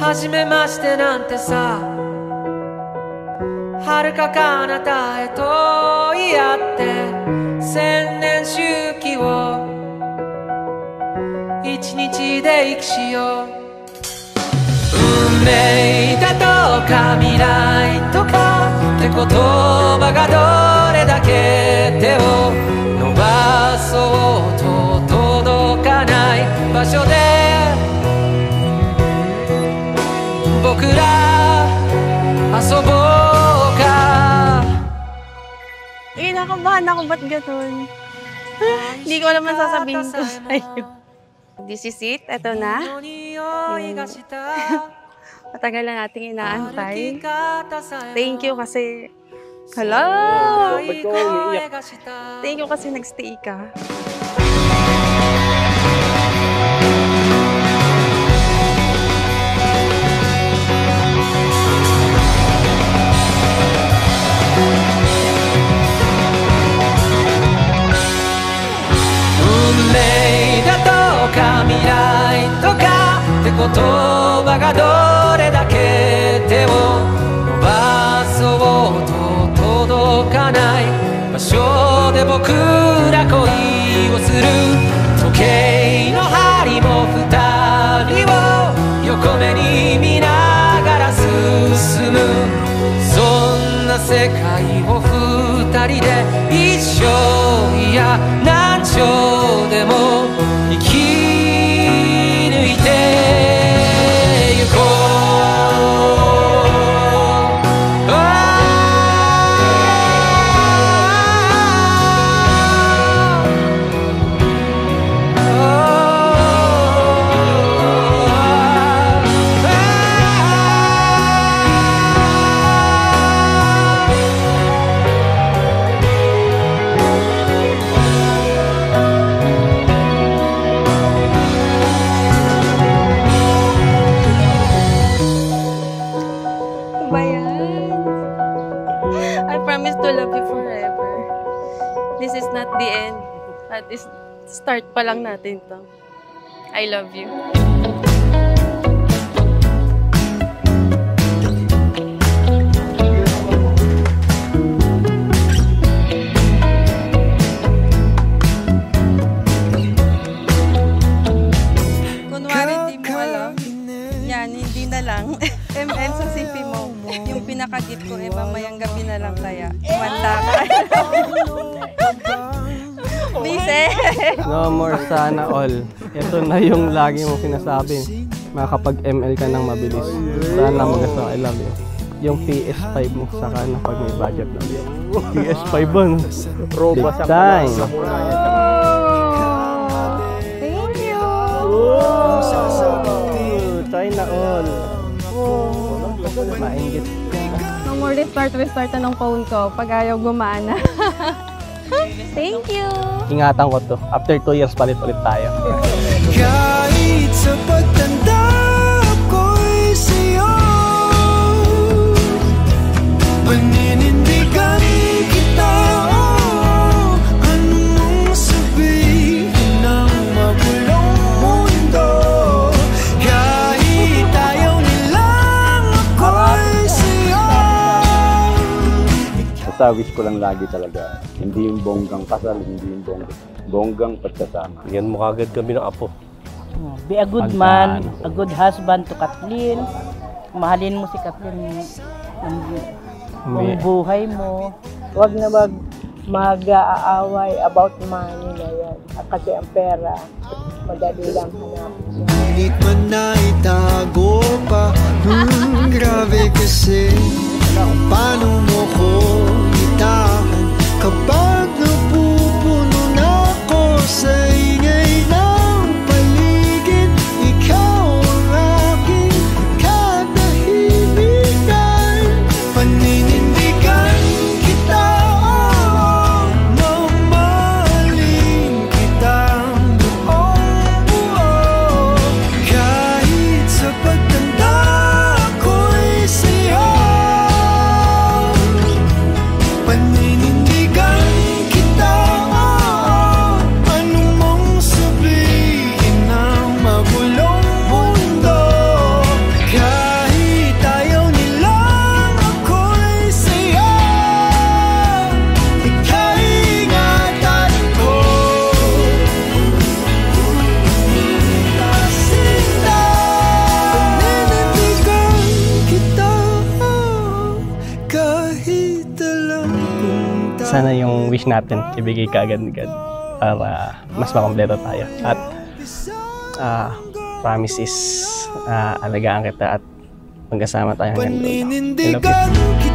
初めましてなんてさ。遥か彼方へと言い合って千年周期を。一日で生きしよう。運命だとか未来とかって言葉がどれだけ手を伸ばそうと届かない場所で Eh, nakabahan ako. Ba't ganun? Hindi ko naman sasabihin ko sa'yo. This is it. Ito na. Matagal na nating inaantay. Thank you kasi... Hello! Thank you kasi nagstay ka. "言葉がどれだけ手を伸ばそうと届かない場所で僕ら恋をする時計の針も二人を横目に見ながら進むそんな世界を二人で一生いや何丁でも生き抜 start pa lang natin to. I love you. Kunwari di mo alam, yan, hindi na lang. ML sa CP mo, yung pinakagip ko, eh, mamayang gabi na lang kaya. Manda ka. Bise! No more sana all. Ito na yung lagi mong sinasabi. Makakapag-ML ka ng mabilis. Sana mag-asa I love you. Yung PS5 mo saka na pag may budget na. PS5 ba? no? Big time. Thank you! Oh, China all. Maingit ka. No more restart, restart na ng phone ko pag ayaw gumana. Thank you! Ingatan ko to. After 2 years, palit ulit tayo. Kahit sa pagtanda Basta wish ko lang lagi talaga, hindi yung bonggang kasal, hindi yung bonggang, bonggang pagkasama. Yan mo kagad kami ng apo. Be a good man, a good husband to Kathleen. Mahalin mo si Kathleen ng buong buhay mo. Huwag na mag mag-aaway about money na yan. Kasi ang pera, madali lang hanapin. Ngunit man na itago pa hmm, Grabe kasi Paano mo ko wish natin, ibigay ka agad agad para mas makompleto tayo. At ah, promise is ah, alagaan kita at magkasama tayo hanggang dulo. I love you.